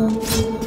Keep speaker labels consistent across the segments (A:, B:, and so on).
A: Thank you.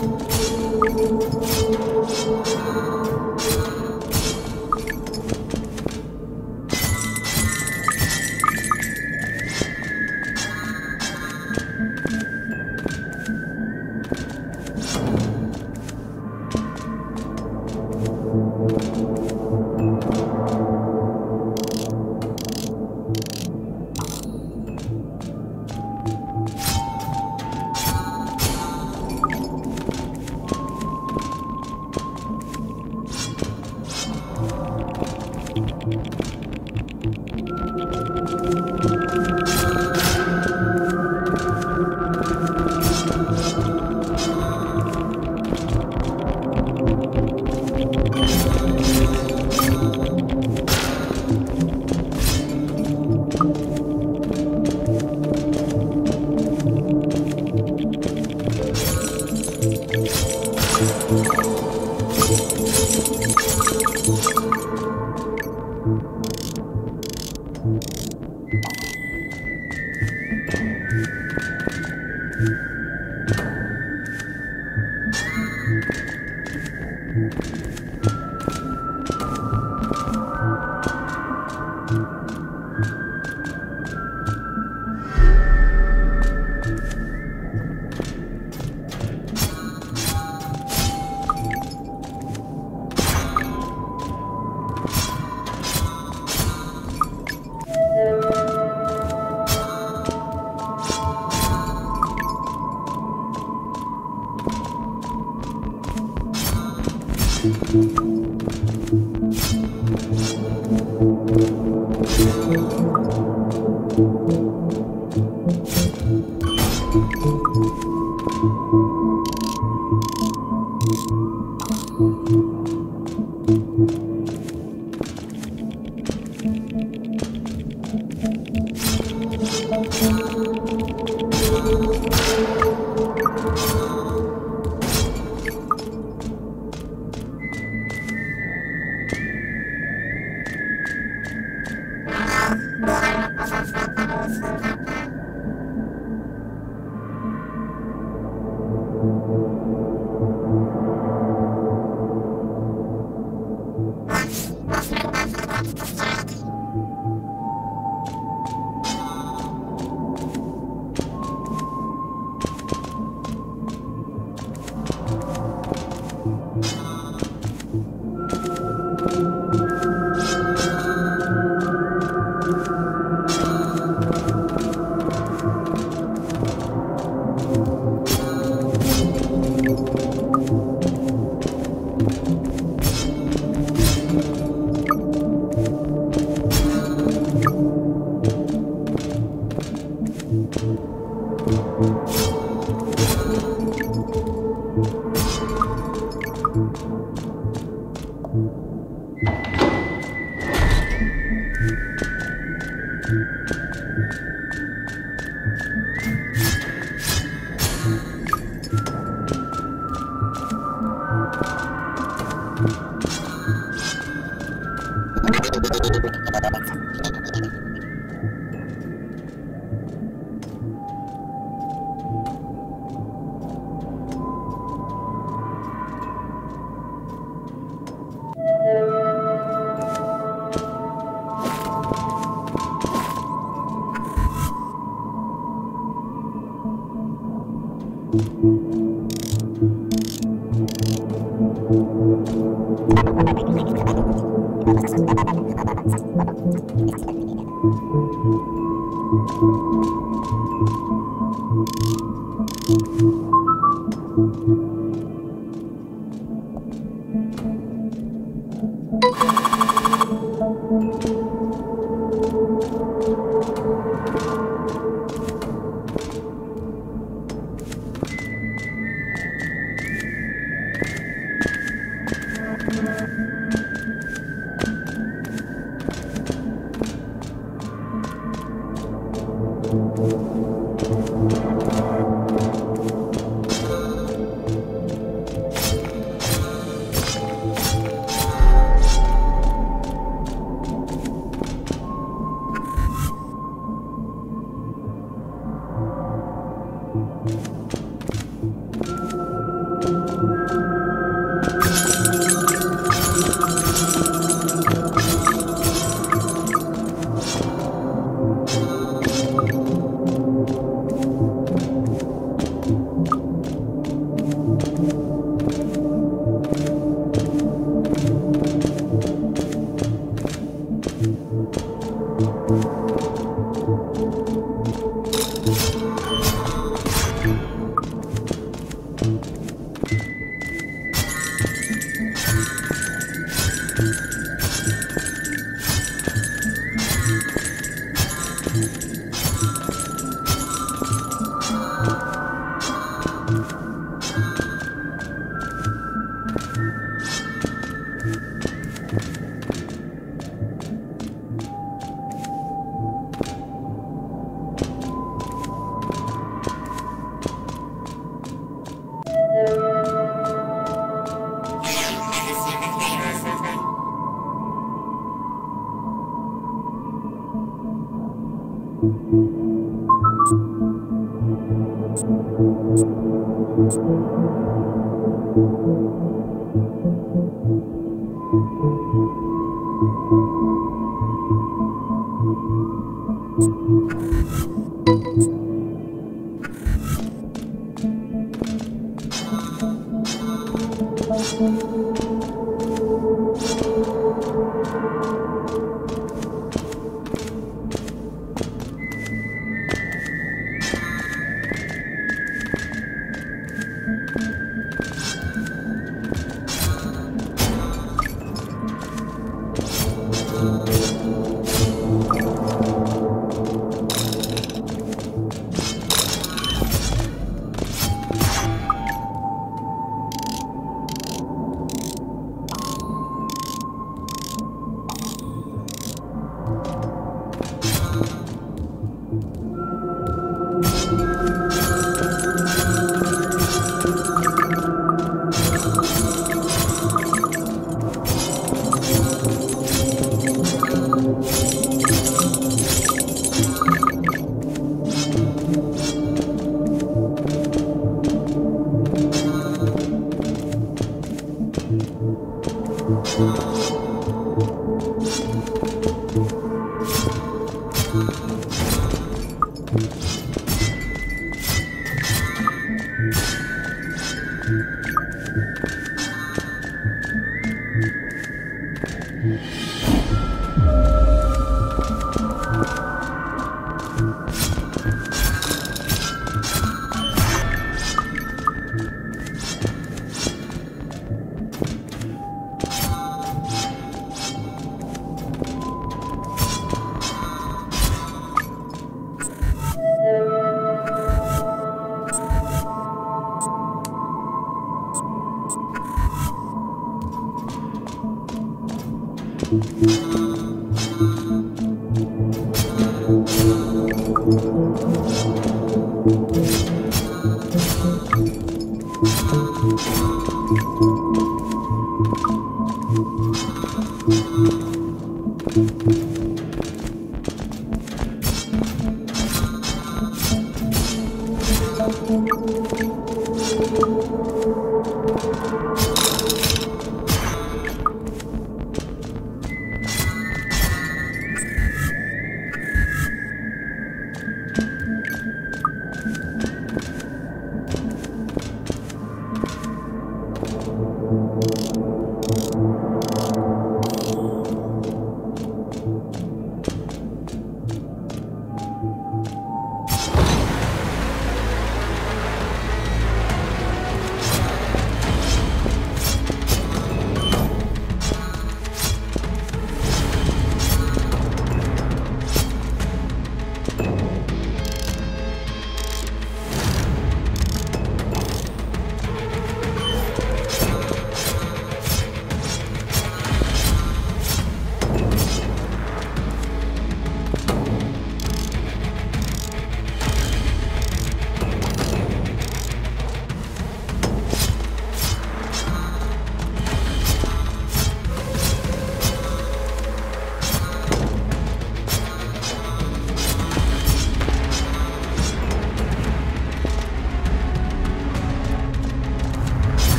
A: なるほど。you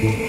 A: Thank you.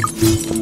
A: Thank you.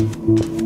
A: Thank you.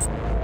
A: Thank you.